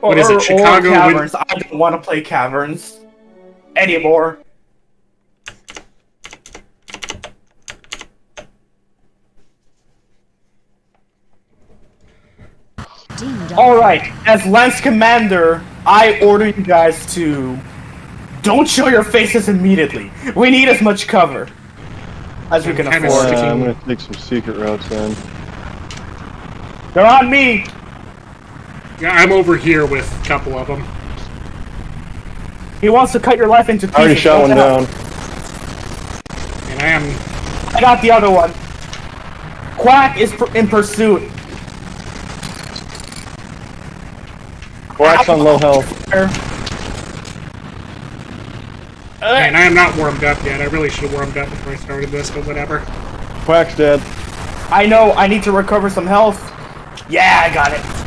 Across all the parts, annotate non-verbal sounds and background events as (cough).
What is or- it, or Chicago win- Caverns. I don't want to play Caverns anymore. All right, as Lance Commander, I order you guys to don't show your faces immediately. We need as much cover as we can afford. sticking- Uh, I'm gonna take some secret routes in. They're on me. Yeah, I'm over here with a couple of them. He wants to cut your life into pieces. I already shot one down. And I am I got the other one. Quack is pur- in pursuit. Quack's on low health. and I am not warmed up yet. I really should have warmed up before I started this, but whatever. Quack's dead. I know. I need to recover some health. Yeah, I got it.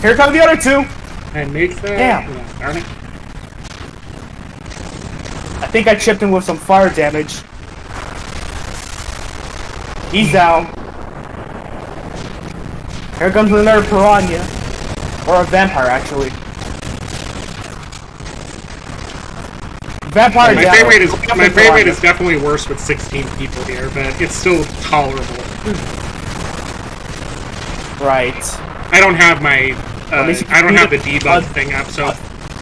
Here come the other two. And make that. Damn. Yeah, darn it. I think I chipped him with some fire damage. He's down. Here comes another piranha. Or a vampire, actually. Vampire My down. favorite is my favorite is definitely worse with 16 people here, but it's still tolerable. Right. I don't have my uh, I don't have the debug Uh, thing up, so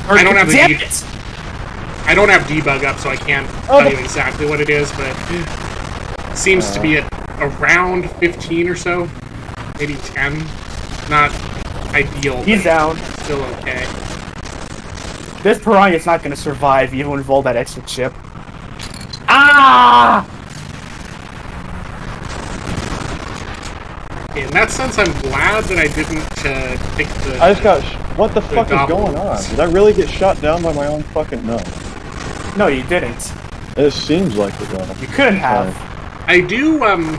I don't have the Damn deb- it! I don't have debug up, so I can't Oh, tell the- you exactly what it is, but it seems to be at around 15 or so, maybe 10. Not ideal, He's down. still okay. This pariah is not gonna survive even with all that extra chip. Ah! In that sense, I'm glad that I didn't uh, pick the. I just got. Sh- what the fuck is going on? Did I really get shot down by my own fucking no? No, you didn't. It seems like it though. You couldn't have. I do. Um,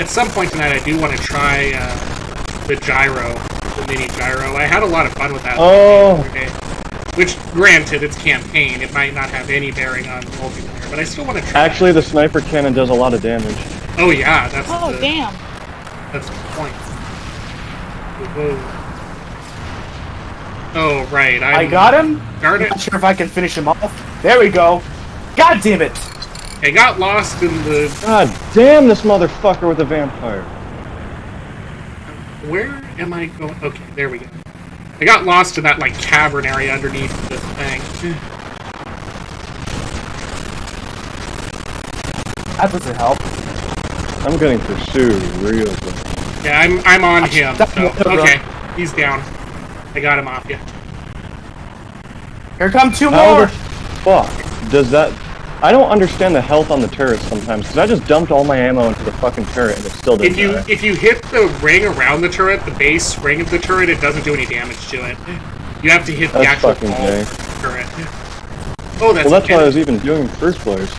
at some point tonight, I do want to try uh, the gyro, the mini gyro. I had a lot of fun with that. Oh. the day. Which, granted, it's campaign. It might not have any bearing on multiplayer, but I still want to try. Actually, the sniper cannon does a lot of damage. Oh yeah, that's Oh, the, damn. That's the point. Whoa. Oh right, I'm, I got him. Darn I'm not sure if I can finish him off. There we go. God damn it! I got lost in the. God damn this motherfucker with a vampire. Where am I going? Okay, there we go. I got lost in that like cavern area underneath the thing. That doesn't help. I'm getting pursued real good. Yeah, I'm I'm on him. So- the other okay, he's down. I got him off you. Here come two How more. fuck does that? I don't understand the health on the turrets sometimes because I just dumped all my ammo into the fucking turret and it still didn't If you die. if you hit the ring around the turret, the base ring of the turret, it doesn't do any damage to it. You have to hit the actual fucking wall gay. of the turret. Oh, that's well, that's okay. what I was even doing in the first place.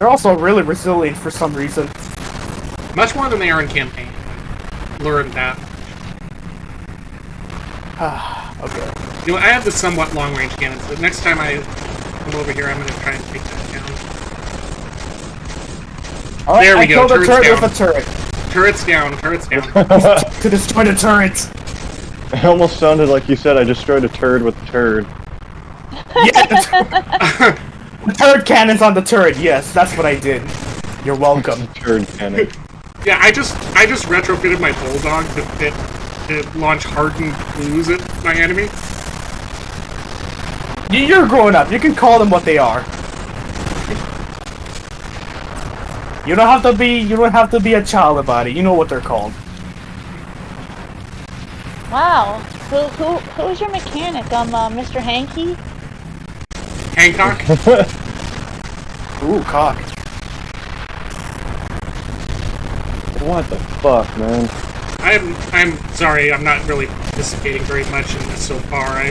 They're also really resilient for some reason. much more than they are in campaign. Learned that. (sighs) Ah, okay. You know, I have the somewhat long range cannons, but next time I come over here, I'm going to try and take that down. All right, There we I go, killed a turret down. with a turret Turrets down, turrets down. (laughs) to destroy the turrets. It almost sounded like you said I destroyed a turd with a turd. (laughs) Yeah, (laughs) the, turret cannon's on the turret. Yes, that's what I did. You're welcome. (laughs) Turd cannon. yeah, I just I just retrofitted my bulldog to fit to launch hardened clues at my enemy. You- You're growing up. You can call them what they are. You don't have to be. You don't have to be a child about it. You know what they're called. Wow. Who who who's your mechanic? Um, uh, Mr. Hankey. Hancock. (laughs) Ooh, cock. what the fuck, man? I'm I'm sorry, I'm not really participating very much in this so far. I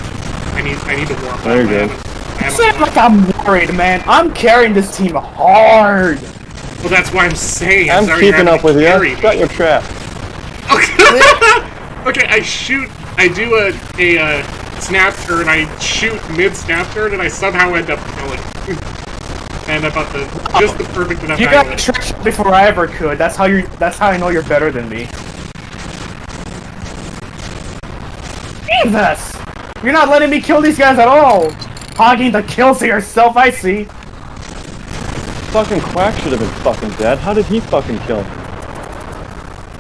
I need I need to warm up. There you I go. haven't- I haven't Sound warmed like I'm worried, man. I'm carrying this team hard. Well, that's why I'm saying. I'm sorry keeping you're up with you. to carry Shut me. your trap. (laughs) okay, I shoot. I do a a uh, snap turn. I shoot mid snap turn, and I somehow end up killing. And about the just the perfect enough You angle. got tricked before I ever could. That's how you. That's how I know you're better than me. Jesus! You're not letting me kill these guys at all! Hogging the kills to yourself, I see. Fucking Quack should have been fucking dead. How did he fucking kill me?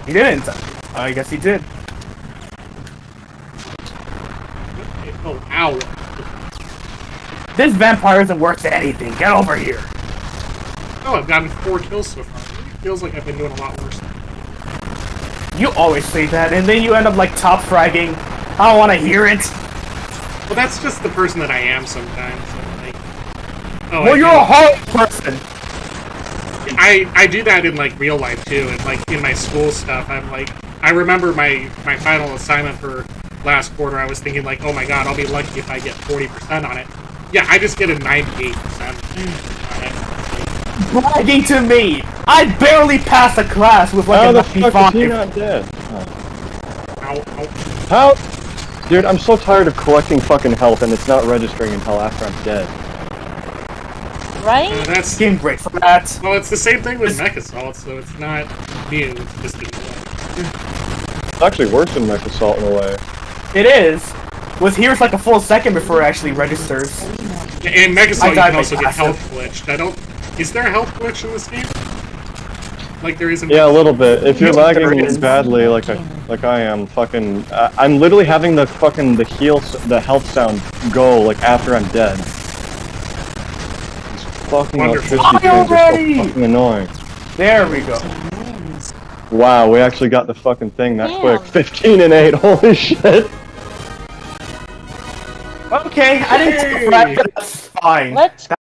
He didn't. I guess he did. Oh, ow. This vampire isn't worth anything. Get over here. Oh, I've gotten four kills so far. It feels like I've been doing a lot worse. You always say that, and then you end up like top fragging. I don't want to hear it. Well, that's just the person that I am sometimes. so, like, oh, Well, I you're a horrible person. I I do that in like real life too, and like in my school stuff. I'm like, I remember my my final assignment for last quarter. I was thinking like, oh my god, I'll be lucky if I get forty percent on it. Yeah, I just get a ninety-eight percent on it. Bragging to me. I barely passed a class with like How a the fuck is 95. he not dead? Ow, ow. How? Dude, I'm so tired of collecting fucking health and it's not registering until after I'm dead. Uh, Right? that's Game break for that. well, it's the same thing with MechAssault, so it's not new. It's just a It's actually worse than MechAssault in a way. It is. With here's like a full second before it actually registers. And MechAssault, you died can also by get passive. health glitched. I don't. Is there a health glitch in this game? Like there is in. Yeah, a little bit. If you're Yes, lagging is. badly, like I, like I am, fucking, uh, I'm literally having the fucking the heal, the health sound go like after I'm dead. These fucking Wonderful. electricity Why so fucking annoying. There we go. Wow, we actually got the fucking thing that Damn. quick. (laughs) 15 and 8, holy shit. Okay, I didn't Yay. frag, but that's fine. Let's